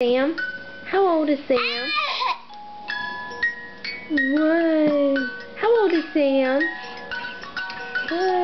Sam? How old is Sam? What? How old is Sam? What?